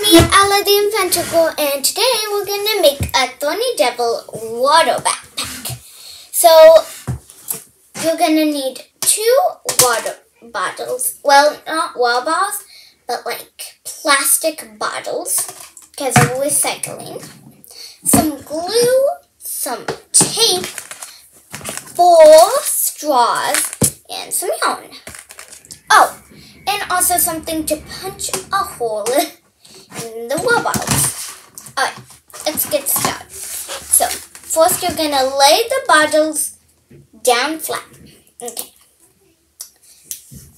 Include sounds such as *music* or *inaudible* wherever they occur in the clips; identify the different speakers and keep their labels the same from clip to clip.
Speaker 1: me, Inventor Girl, and today we're gonna make a Thorny Devil water backpack. So, you're gonna need two water bottles. Well, not water bottles, but like plastic bottles, because we're recycling. Some glue, some tape, four straws, and some yarn. Oh, and also something to punch a hole the. Alright, let's get started. So, first you're gonna lay the bottles down flat. Okay.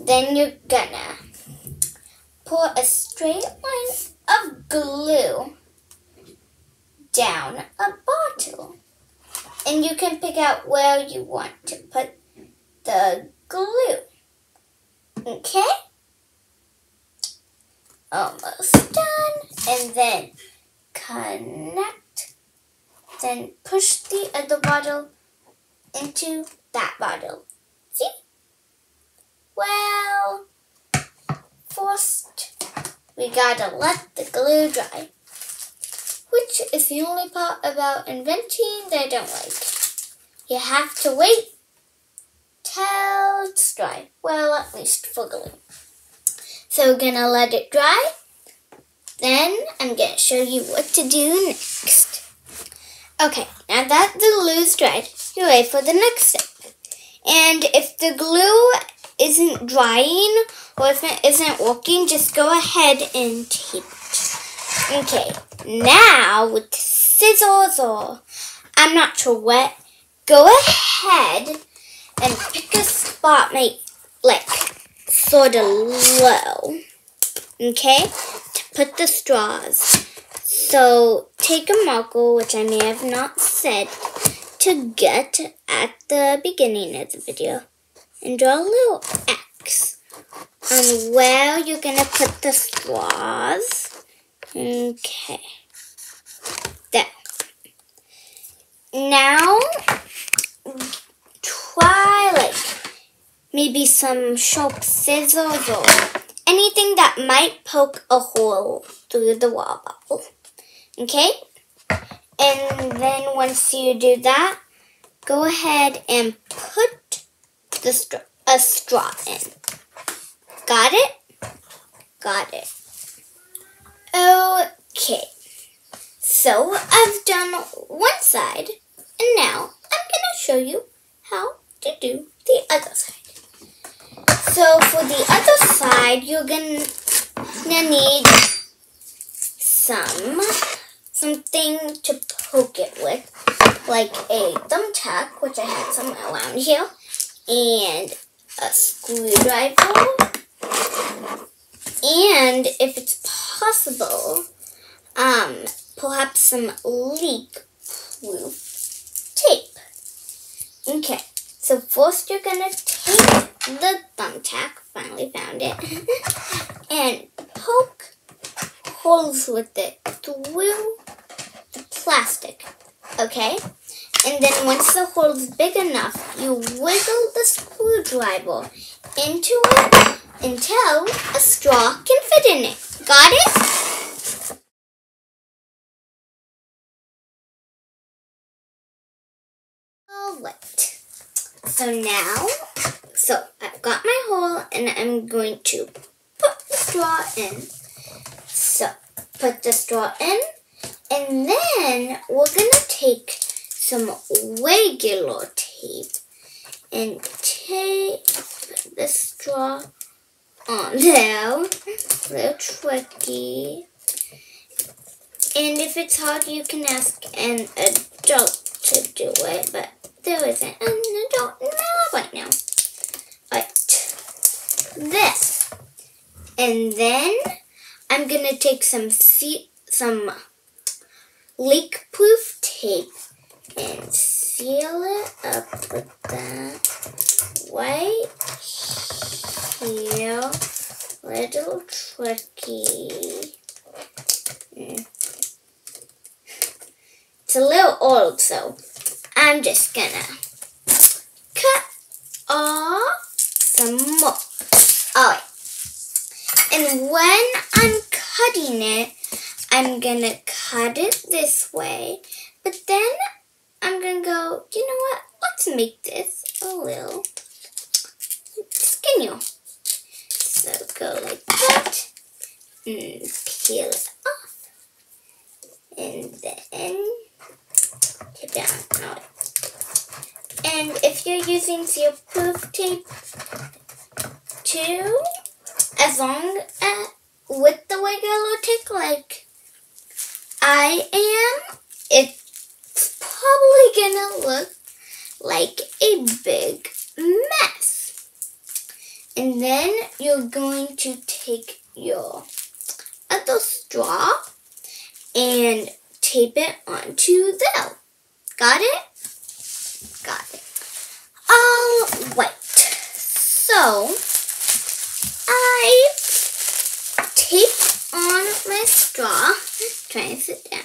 Speaker 1: Then you're gonna pour a straight line of glue down a bottle. And you can pick out where you want to put the glue. Okay? Almost done. And then connect. Then push the other bottle into that bottle. See? Well, first we gotta let the glue dry. Which is the only part about inventing that I don't like. You have to wait till it's dry. Well, at least for glue. So we're gonna let it dry. Then I'm gonna show you what to do next. Okay, now that the glue's dried, you're ready for the next step. And if the glue isn't drying or if it isn't working, just go ahead and tape it. Okay, now with scissors or I'm not sure what, go ahead and pick a spot make like sort of low. Okay? To put the straws. So take a marker, which I may have not said, to get at the beginning of the video. And draw a little X on where you're going to put the straws. Okay. There. Now, try like maybe some sharp scissors or anything that might poke a hole through the wall bubble. Okay? And then once you do that, go ahead and put the straw, a straw in. Got it? Got it. Okay. So I've done one side, and now I'm going to show you how to do the other side. So for the other side, you're gonna need some something to poke it with, like a thumbtack, which I had some around here, and a screwdriver, and if it's possible, um, perhaps some leak-proof tape. Okay, so first you're gonna take the thumbtack, finally found it, *laughs* and poke holes with it through the plastic, okay? And then once the hole's big enough, you wiggle the screwdriver into it until a straw can fit in it. Got it? Alright. So now, so I've got my hole and I'm going to put the straw in. So, put the straw in and then we're going to take some regular tape and tape the straw on *laughs* there. A little tricky. And if it's hard, you can ask an adult to do it, but there isn't an adult in my lab right now. This. And then I'm going to take some some leak-proof tape and seal it up with that right here. Little tricky. Mm. It's a little old, so I'm just gonna cut off some more. Alright. And when I'm cutting it, I'm gonna cut it this way, but then I'm gonna go, you know what? Let's make this a little skinnier. So go like that and peel it off. And then take down. Out and if you're using seal proof tape too, as long as with the regular tape like I am, it's probably gonna look like a big mess. And then you're going to take your other straw and tape it onto there. Got it? Got it. All right. So, I taped on my straw. Trying to sit down.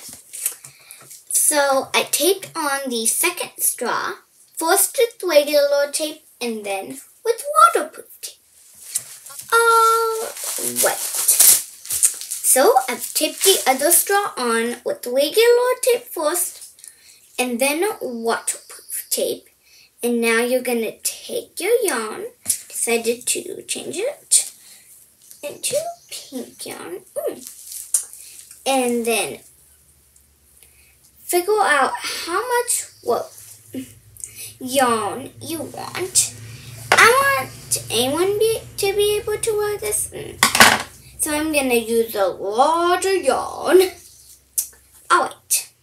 Speaker 1: So, I taped on the second straw, first with regular tape and then with waterproof tape. All right. So, I've taped the other straw on with regular tape first and then waterproof tape. And now you're going to take your yarn, decided to change it into pink yarn. Mm. And then figure out how much what yarn you want. I want anyone be, to be able to wear this. Mm. So I'm to use a larger yarn. Alright.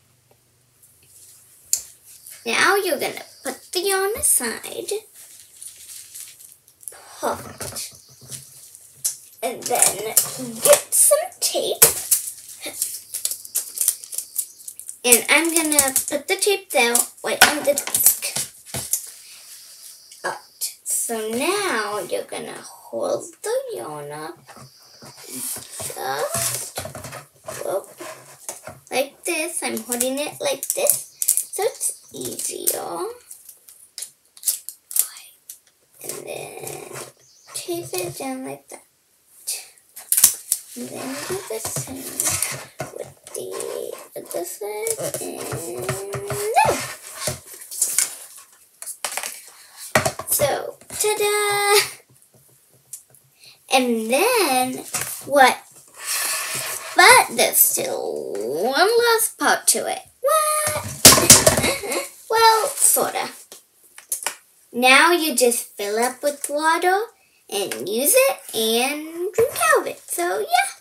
Speaker 1: Now you're to put the yarn aside. Perfect. And then get some tape. And I'm to put the tape down right on the desk. Alright. So now you're to hold the yarn up just whoop, like this. I'm holding it like this so it's easier. And then tape it down like that. And then do the same with the other side and there. So, ta-da! And then what? But there's still one last part to it. What? *laughs* well, sorta. Now you just fill up with water and use it and drink out of it. So yeah.